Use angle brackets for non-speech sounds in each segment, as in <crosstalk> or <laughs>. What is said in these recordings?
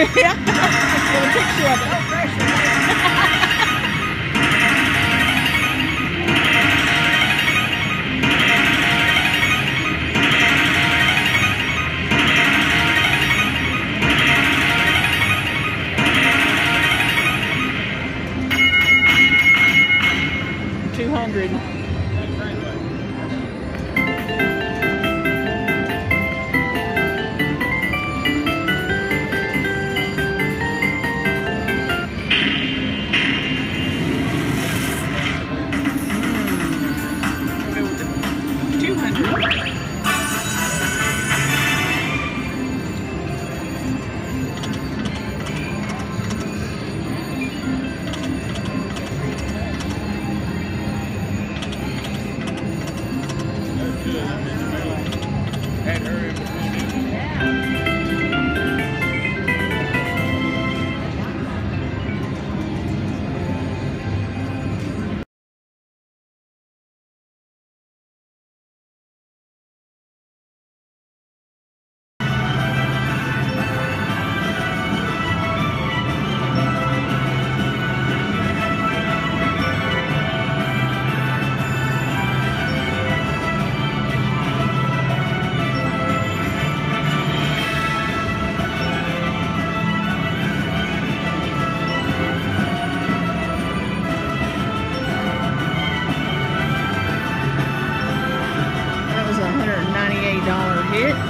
<laughs> yeah. <laughs> Get a picture of it. No pressure. Had her in between dollar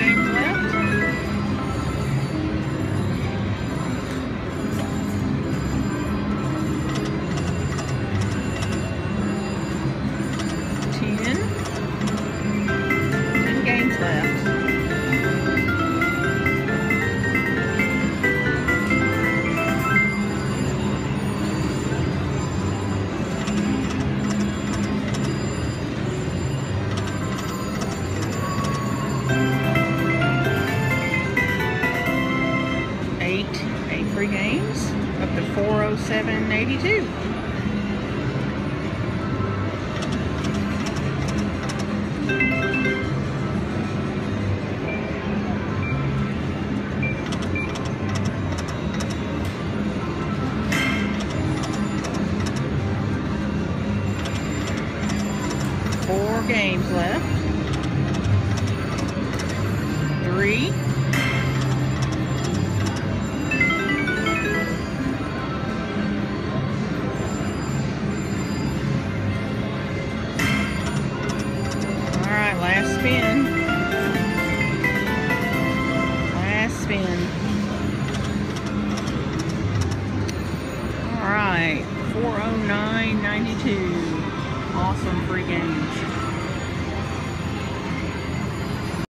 twelve left. 407.82. Four games left. Three. Spin. Last spin. All right, 409.92. Awesome free games.